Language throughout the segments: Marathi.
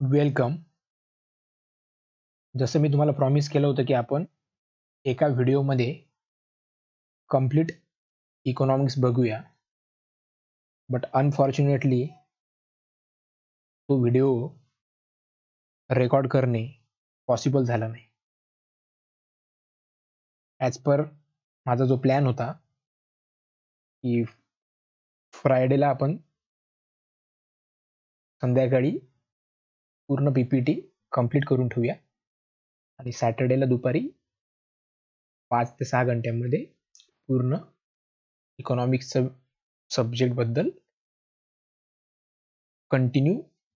वेलकम. जसं मी तुम्हाला प्रॉमिस केलं होतं की आपण एका व्हिडिओमध्ये कंप्लीट इकॉनॉमिक्स बघूया. बट अनफॉर्च्युनेटली तो व्हिडिओ रेकॉर्ड करणे पॉसिबल झाला नाही. ॲज पर माझा जो प्लॅन होता की फ्रायडेला आपण संध्याकाळी पूर्ण पी पी टी कंप्लीट करून ठेवूया. आणि सॅटर्डेला दुपारी पाच ते सहा घंट्यामध्ये पूर्ण इकॉनॉमिक्सचं सब्जेक्टबद्दल कंटिन्यू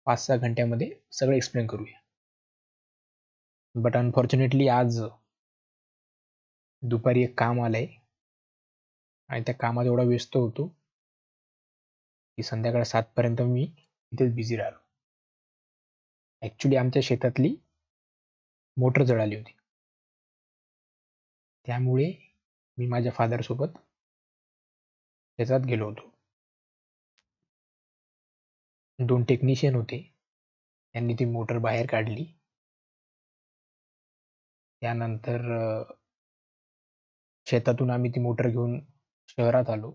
पाच सहा घंट्यामध्ये सगळं एक्सप्लेन करूया. बट अनफॉर्च्युनेटली आज दुपारी एक काम आलंय. आणि त्या कामात एवढा व्यस्त होतो की संध्याकाळ सातपर्यंत मी इथेच बिझी राहिलो. ॲक्च्युली आमच्या शेतातली मोटर जळाली होती. त्यामुळे मी माझ्या फादरसोबत शेतात गेलो होतो. दोन टेक्निशियन होते. त्यांनी ती मोटर बाहेर काढली. त्यानंतर शेतातून आम्ही ती मोटर घेऊन शहरात आलो.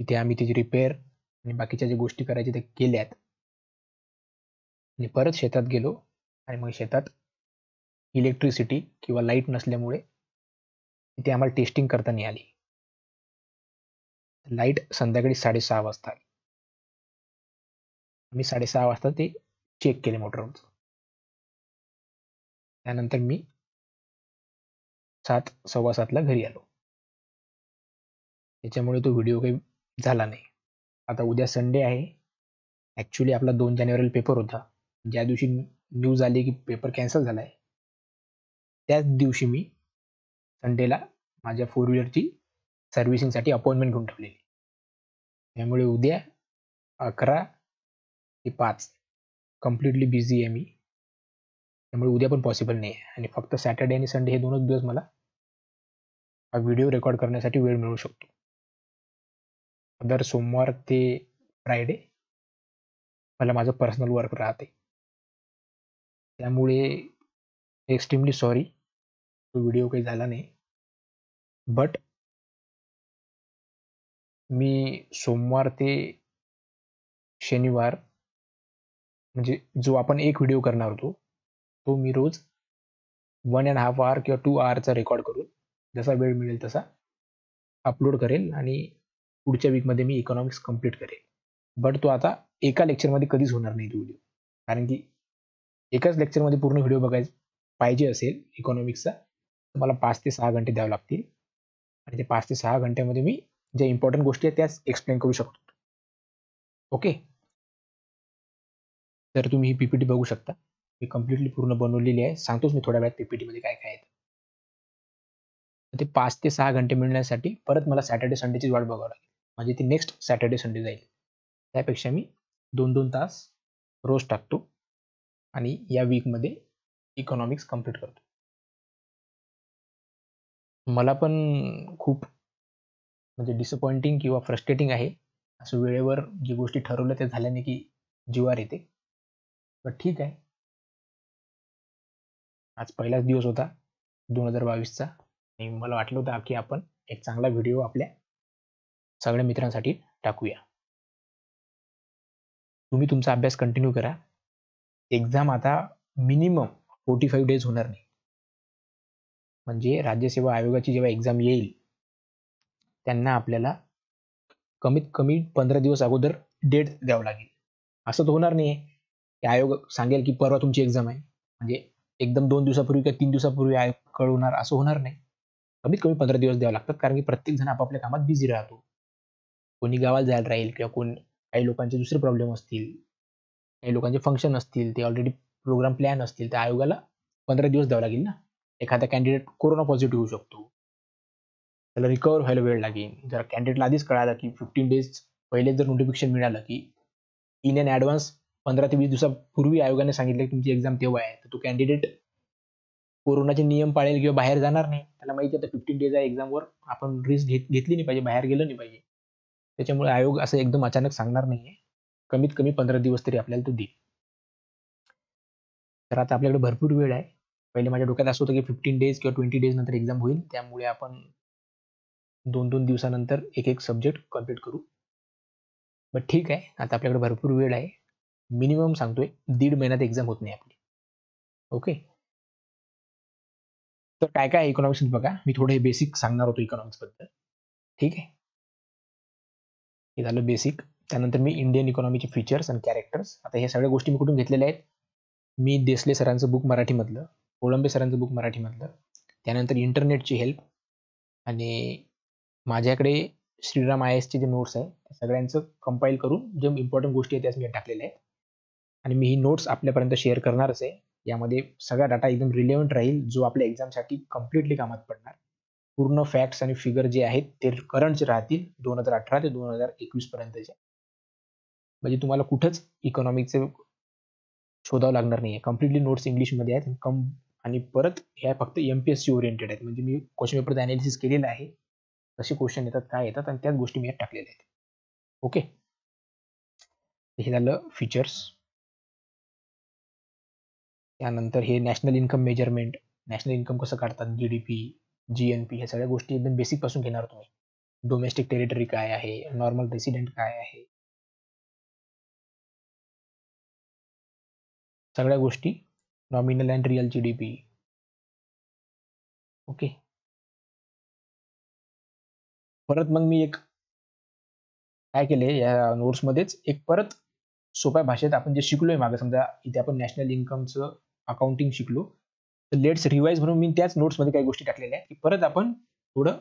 तिथे आम्ही तिची रिपेअर आणि बाकीच्या ज्या गोष्टी करायच्या त्या केल्यात. आणि परत शेतात गेलो आणि मग शेतात इलेक्ट्रिसिटी किंवा लाइट नसल्यामुळे तिथे आम्हाला टेस्टिंग करता नाही आली. लाइट संध्याकाळी साडेसहा वाजता मी साडेसहा वाजता ते चेक केले मोटरवरचं त्यानंतर मी सात सव्वा सातला घरी आलो. त्याच्यामुळे तो व्हिडिओ काही झाला नाही. आता उद्या संडे आहे. ॲक्च्युली आपला दोन जानेवारीला पेपर होता. ज्या दिवशी न्यूज आली की पेपर कॅन्सल झाला आहे त्याच दिवशी मी संडेला माझ्या फोर व्हीलरची सर्व्हिसिंगसाठी अपॉइंटमेंट घेऊन ठेवलेली. त्यामुळे उद्या अकरा ते पाच कम्प्लिटली बिझी आहे मी. त्यामुळे उद्या पण पॉसिबल नाही आहे आणि फक्त सॅटर्डे आणि संडे हे दोनच दिवस मला हा व्हिडिओ रेकॉर्ड करण्यासाठी वेळ मिळू शकतो. दर सोमवार ते फ्रायडे मला माझं पर्सनल वर्क राहते. त्यामुळे एक्स्ट्रीमली सॉरी तो व्हिडिओ काही झाला नाही. बट मी सोमवार ते शनिवार म्हणजे जो आपण एक व्हिडिओ करणार होतो तो मी रोज वन अँड हाफ आवर किंवा टू आवरचा रेकॉर्ड करून जसा वेळ मिळेल तसा अपलोड करेल आणि पुढच्या वीकमध्ये मी इकॉनॉमिक्स कंप्लीट करेल. बट तो आता एका लेक्चरमध्ये कधीच होणार नाही तो व्हिडिओ कारण की एकाच लेक्चरमध्ये पूर्ण व्हिडिओ बघायचं पाहिजे असेल इकॉनॉमिक्सचा तुम्हाला पाच ते सहा घंटे द्यावे लागतील. आणि ते पाच ते सहा घंट्यामध्ये मी ज्या इम्पॉर्टंट गोष्टी आहेत त्याच एक्सप्लेन करू शकतो. ओके तर तुम्ही ही पीपीटी बघू शकता. मी कम्प्लिटली पूर्ण बनवलेली आहे. सांगतोच मी थोड्या वेळात पीपीटीमध्ये काय काय आहे ते. पाच ते सहा घंटे मिळण्यासाठी परत मला सॅटर्डे संडेची वाट बघावं लागेल. म्हणजे ती नेक्स्ट सॅटर्डे संडे जाईल. त्यापेक्षा मी दोन दोन तास रोज टाकतो. आणि या वीकमध्ये इकॉनॉमिक्स कंप्लीट करतो. मला पण खूप म्हणजे डिसअपॉइंटिंग किंवा फ्रस्ट्रेटिंग आहे असं वेळेवर जी गोष्टी ठरवल्या त्या झाल्याने की जीवार येते. पण ठीक आहे. आज पहिलाच दिवस होता दोन हजार बावीसचा आणि मला वाटलं होतं की आपण एक चांगला व्हिडिओ आपल्या सगळ्या मित्रांसाठी टाकूया. तुम्ही तुमचा अभ्यास कंटिन्यू करा. एक्झाम आता मिनिमम फोर्टी फाईव्ह डेज होणार नाही. म्हणजे राज्यसेवा आयोगाची जेव्हा एक्झाम येईल त्यांना आपल्याला कमीत कमी पंधरा दिवस अगोदर डेट द्यावं लागेल. असं तर होणार नाही की आयोग सांगेल की परवा तुमची एक्झाम आहे. म्हणजे एकदम दोन दिवसापूर्वी किंवा तीन दिवसापूर्वी आयोग कळवणार असं होणार नाही. कमीत कमी पंधरा दिवस द्यावं लागतात कारण की प्रत्येक जण आपापल्या कामात बिझी राहतो. कोणी गावाला जायला राहील किंवा कोण काही लोकांचे दुसरे प्रॉब्लेम असतील. काही लोकांचे फंक्शन असतील ते ऑलरेडी प्रोग्राम प्लॅन असतील त्या आयोगाला पंधरा दिवस द्यावं लागेल ना? एखादा कॅन्डिडेट कोरोना पॉझिटिव्ह होऊ शकतो. त्याला रिकवर व्हायला वेळ लागेल. जर कॅन्डिडेटला आधीच कळालं की फिफ्टीन डेज पहिले जर नोटिफिकेशन मिळालं की इन अन ॲडव्हान्स पंधरा ते वीस दिवसापूर्वी आयोगाने सांगितलं की तुमची एक्झाम तेव्हा आहे तर तो कॅन्डिडेट कोरोनाचे नियम पाळेल किंवा बाहेर जाणार नाही. त्याला माहिती आहे फिफ्टीन डेज आहे एक्झामवर आपण रिस्क घेत घेतली नाही पाहिजे बाहेर गेलं नाही पाहिजे. त्याच्यामुळे आयोग असं एकदम अचानक सांगणार नाही आहे कमीत कमी पंधरा दिवस तरी आपल्याला तो देईल. तर आता आपल्याकडे भरपूर वेळ आहे. पहिले माझ्या डोक्यात असं होतं की फिफ्टीन डेज किंवा ट्वेंटी डेज नंतर एक्झाम होईल. त्यामुळे आपण दोन दोन दिवसानंतर एक एक सब्जेक्ट कंप्लीट करू. बट ठीक आहे. आता आपल्याकडे भरपूर वेळ आहे. मिनिमम सांगतोय दीड महिन्यात एक्झाम होत नाही आपली. ओके तर काय काय इकॉनॉमिक्स बघा. मी थोडं हे बेसिक सांगणार होतो इकॉनॉमिक्सबद्दल. ठीक आहे? हे झालं बेसिक त्यानंतर मी इंडियन इकॉनॉमीचे फीचर्स आणि कॅरेक्टर्स आता ह्या सगळ्या गोष्टी मी कुठून घेतलेल्या आहेत? मी देसले सरांचं बुक मराठीमधलं कोळंबे सरांचं बुक मराठीमधलं. त्यानंतर इंटरनेटची हेल्प आणि माझ्याकडे श्रीराम आय एसचे जे नोट्स आहे. सगळ्यांचं कंपाईल करून जे इम्पॉर्टंट गोष्टी आहेत त्याच मी टाकलेल्या आहेत. आणि मी ही नोट्स आपल्यापर्यंत शेअर करणारच आहे. यामध्ये सगळा डाटा एकदम रिलेव्हंट राहील जो आपल्या एक्झामसाठी कम्प्लिटली कामात पडणार. पूर्ण फॅक्ट्स आणि फिगर जे आहेत ते करंट राहतील दोन हजार अठरा ते दोन हजार एकवीसपर्यंतचे म्हणजे तुम्हाला कुठंच इकॉनॉमिकचे शोधावं लागणार नाही आहे कम्प्लिटली नोट्स इंग्लिशमध्ये आहेत. कम आणि परत ह्या फक्त M P S C oriented आहेत. म्हणजे मी क्वेश्चन पेपरचं अनालिसिस केलेलं आहे. कसे क्वेश्चन येतात काय येतात आणि त्याच गोष्टी मी यात टाकलेल्या आहेत. ओके हे झालं फीचर्स त्यानंतर हे national income measurement national income कसं काढतात? G D P G N P ह्या सगळ्या गोष्टी एकदम बेसिकपासून घेणार तुम्ही. डोमेस्टिक टेरिटरी काय आहे? नॉर्मल रेसिडेंट काय आहे? सगळ्या गोष्टी nominal and real G D P okay परत मग मी एक काय केले या नोट्समध्येच एक परत सोप्या भाषेत आपण जे शिकलोय मागे समजा इथे आपण नॅशनल इन्कमचं अकाउंटिंग शिकलो तर लेट्स रिवाईज म्हणून मी त्याच नोट्समध्ये काही गोष्टी टाकलेल्या आहेत की परत आपण थोडं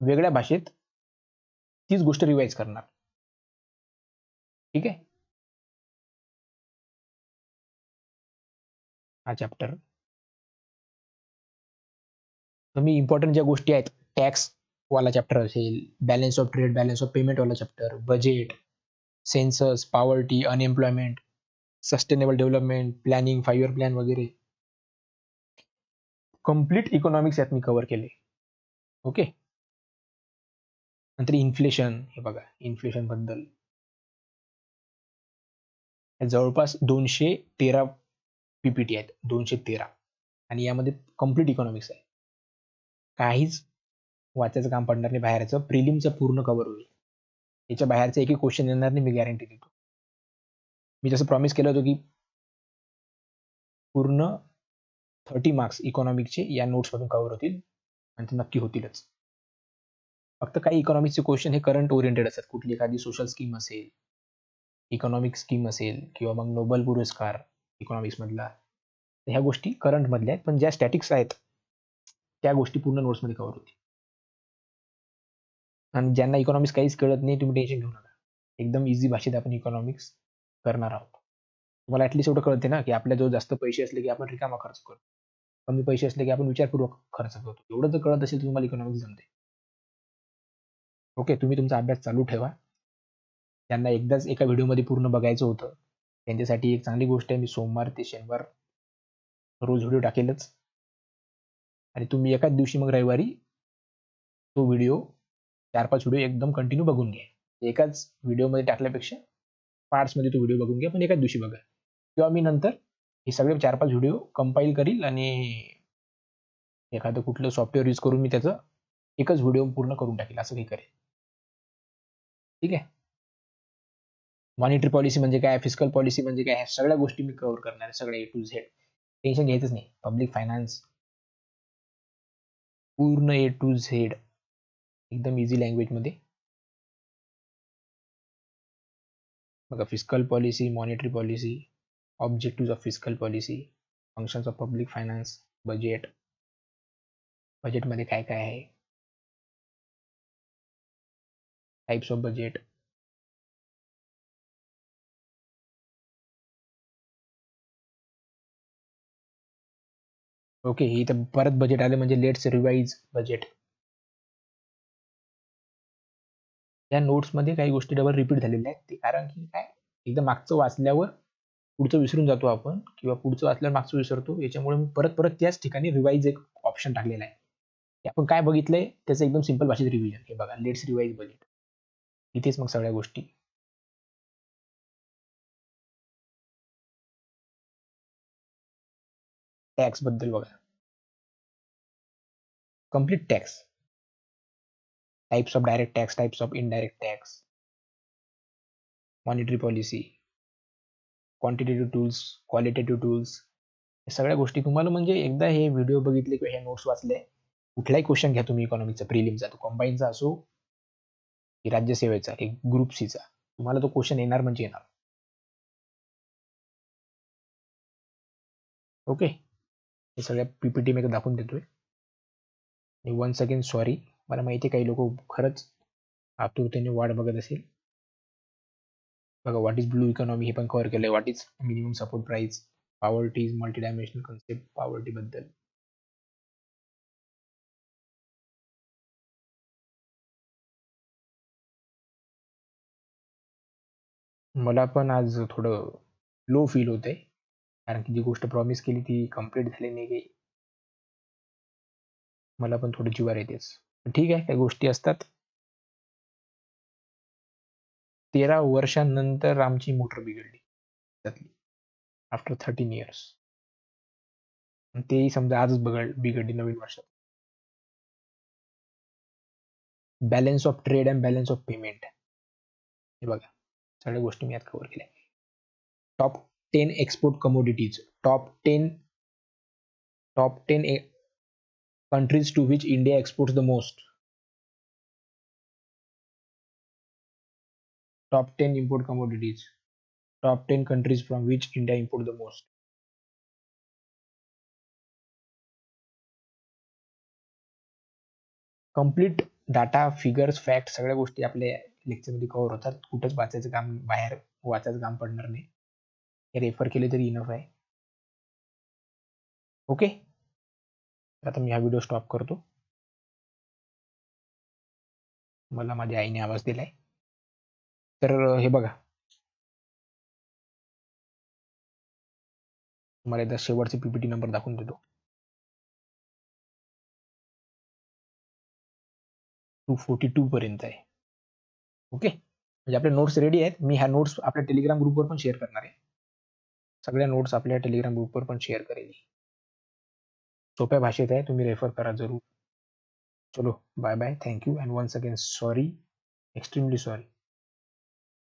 वेगळ्या भाषेत तीच गोष्ट रिवाईज करणार. ठीक आहे? हा चॅप्टर तुम्ही इम्पॉर्टंट ज्या गोष्टी आहेत टॅक्स वाला चॅप्टर असेल balance of trade balance of payment वाला chapter budget census poverty unemployment sustainable development planning five year plan वगैरे. कंप्लीट इकॉनॉमिक्स यात मी कव्हर केले. ओके नंतर इन्फ्लेशन हे बघा इन्फ्लेशनबद्दल. जवळपास दोनशे तेरा पीपीटी आहेत दोनशे तेरा. आणि यामध्ये कंप्लीट इकॉनॉमिक्स आहे. काहीच वाचायचं काम पडणार नाही बाहेरचं प्रिलिमचं पूर्ण कव्हर होईल. याच्या बाहेरचं एकही क्वेश्चन येणार नाही मी गॅरंटी देतो. मी जसं प्रॉमिस केलं होतं की पूर्ण थर्टी मार्क्स इकॉनॉमिक्सचे या नोट्समधून कव्हर होतील आणि ते नक्की होतीलच. फक्त काही इकॉनॉमिक्सचे क्वेश्चन हे करंट ओरिएंटेड असतात. कुठली एखादी सोशल स्कीम असेल इकॉनॉमिक स्कीम असेल किंवा मग नोबल पुरस्कार इकॉनॉमिक्समधला ह्या गोष्टी करंटमधल्या आहेत पण ज्या स्टॅटिक्स आहेत त्या गोष्टी पूर्ण नोट्समध्ये कव्हर होतील. आणि ज्यांना इकॉनॉमिक्स काहीच कळत नाही तुम्ही टेन्शन घेऊ नका. एकदम इझी भाषेत आपण इकॉनॉमिक्स करणार आहोत. तुम्हाला ॲटलिस्ट एवढं कळते ना की आपल्या जो जास्त पैसे असले की आपण रिकामा खर्च करतो. कमी पैसे असले की आपण विचारपूर्वक खर्च करतो. एवढं जर कळत असेल तुम्हाला इकॉनॉमिक्स जमते ओके तुम्ही तुमचा अभ्यास चालू ठेवा. त्यांना एकदाच एका व्हिडिओमध्ये पूर्ण बघायचं होतं. त्यांच्यासाठी एक चांगली गोष्ट आहे. मी सोमवार ते शनिवार रोज व्हिडिओ टाकेलच. आणि तुम्ही एकाच दिवशी मग रविवारी तो व्हिडिओ चार पाच व्हिडिओ एकदम कंटिन्यू बघून घ्या. एकाच व्हिडिओमध्ये टाकल्यापेक्षा पार्ट्समध्ये तो व्हिडिओ बघून घ्या पण एकाच दिवशी बघा. किंवा मी नंतर हे सगळे चार पाच व्हिडिओ कंपाईल करील आणि एखादं कुठलं सॉफ्टवेअर यूज करून मी त्याचं एकच व्हिडिओ पूर्ण करून टाकेल असं काही करेल. ठीक आहे? मॉनिटरी पॉलिसी म्हणजे काय फ़िज़िकल पॉलिसी म्हणजे काय, ह्या सगळ्या गोष्टी मी कव्हर करणार आहे सगळ्या ए टू झेड टेन्शन घ्यायचंच नाही. पब्लिक फायनान्स पूर्ण ए टू झेड एकदम इझी लँग्वेजमध्ये बघा fiscal policy monetary policy objective of fiscal policy functions of public finance budget बजेटमध्ये काय काय आहे? टाइप्स ऑफ़ बजेट ओके इथं परत बजेट आले म्हणजे लेट्स रिवाईज बजेट या नोट्समध्ये काही गोष्टी डबल रिपीट झालेल्या आहेत. ते कारण की काय? एकदा मागचं वाचल्यावर पुढचं विसरून जातो आपण किंवा पुढचं वाचल्यावर मागचं विसरतो. याच्यामुळे मी परत परत त्याच ठिकाणी रिवाईज एक ऑप्शन टाकलेला आहे. आपण काय बघितलंय? त्याचं एकदम सिंपल भाषेत रिव्हिजन हे बघा लेट्स रिवाईज बजेट इथेच मग सगळ्या गोष्टी. टॅक्सबद्दल बघा. Complete tax types of direct tax types of indirect tax monetary policy quantitative tools qualitative tools या सगळ्या गोष्टी तुम्हाला म्हणजे एकदा हे व्हिडिओ बघितले किंवा हे नोट्स वाचले कुठलाही क्वेश्चन घ्या तुम्ही इकॉनॉमिकचा प्रिलिमचा तो कॉम्बाईनचा असो की राज्यसेवेचा एक ग्रुप सीचा तुम्हाला तो क्वेश्चन येणार म्हणजे येणार. ओके हे सगळ्या पीपीटी मी दाखवून देतोय. आणि वन सेकंड सॉरी मला माहिती आहे काही लोक खरंच आतुरतेने वाट बघत असेल. बघा व्हॉट इज ब्लू इकॉनॉमी हे पण कव्हर केलंय. What is minimum support price poverty is multi dimensional concept पॉवर्टीबद्दल मला पण आज थोडं लो फील होतंय. कारण की जी गोष्ट प्रॉमिस केली ती कंप्लीट झाली नाही मला पण थोडी जिवार येतेच ठीक आहे काही गोष्टी असतात. तेरा वर्षांनंतर आमची मोटर बिघडली. त्यातली. आफ्टर थर्टीन इयर्स तेही समजा आजच बघड बिघडली नवीन वर्षात. Balance of trade and balance of payment हे बघा. सगळ्या गोष्टी मी यात कव्हर केल्या. Top ten export commodities top ten top ten countries to which India export the most top ten import commodities top ten countries from which India import the most complete data figures fact सगळ्या गोष्टी आपल्या लेक्चरमध्ये कव्हर होतात. कुठंच वाचायचं काम बाहेर वाचायचं काम पडणार नाही. रेफर केले तरी इनफ आहे ओके आता मी हा व्हिडिओ स्टॉप करतो मला माझ्या आईने आवाज़ दिलाय तर हे बघा। मला एकदा शेवटचे पीपीटी नंबर दाखवून देतो टू फोर्टी टू पर्यंत आहे ओके आपले नोट्स रेडी आहेत। मी ह्या नोट्स आपल्या टेलिग्राम ग्रुपवर पण शेअर करणार आहे. सगळ्या नोट्स आपल्या टेलिग्राम ग्रुपवर पण शेअर करेल सोप्या भाषेत आहे, तुम्ही रेफर करा ज़रूर. चलो bye bye thank you and once again sorry extremely sorry